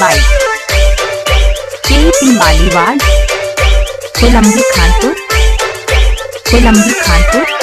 By के मालीवाड़ कोलम्बी खानपुर। कोलम्बी खानपुर।